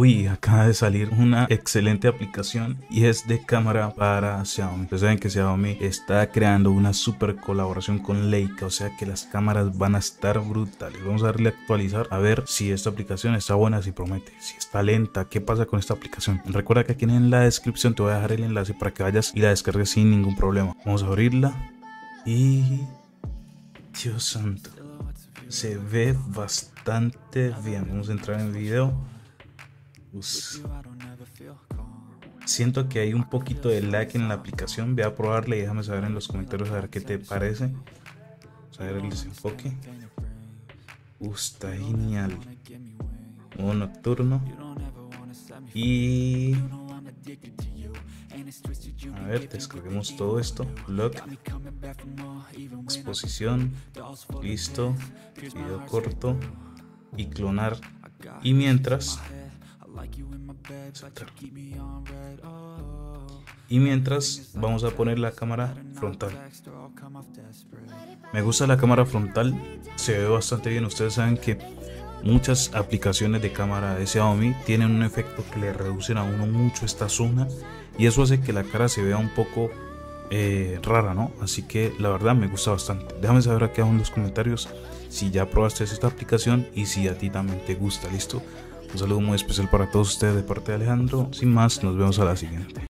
Uy, acaba de salir una excelente aplicación y es de cámara para Xiaomi. Ustedes saben que Xiaomi está creando una super colaboración con Leica, o sea que las cámaras van a estar brutales. Vamos a darle a actualizar a ver si esta aplicación está buena, si promete, si está lenta, qué pasa con esta aplicación. Recuerda que aquí en la descripción te voy a dejar el enlace para que vayas y la descargues sin ningún problema. Vamos a abrirla y... Dios santo, se ve bastante bien. Vamos a entrar en video. Siento que hay un poquito de lag en la aplicación. Ve a probarla y déjame saber en los comentarios a ver qué te parece. Vamos a ver el desenfoque. Uh, está genial. Modo nocturno. Y. A ver, descarguemos todo esto. Lock. Exposición. Listo. Video corto. Y clonar. Y mientras y mientras vamos a poner la cámara frontal. Me gusta la cámara frontal, se ve bastante bien. Ustedes saben que muchas aplicaciones de cámara de Xiaomi tienen un efecto que le reducen a uno mucho esta zona y eso hace que la cara se vea un poco eh, rara, ¿no? Así que la verdad me gusta bastante. Déjame saber aquí abajo en los comentarios si ya probaste esta aplicación y si a ti también te gusta, ¿listo? Un saludo muy especial para todos ustedes de parte de Alejandro. Sin más, nos vemos a la siguiente.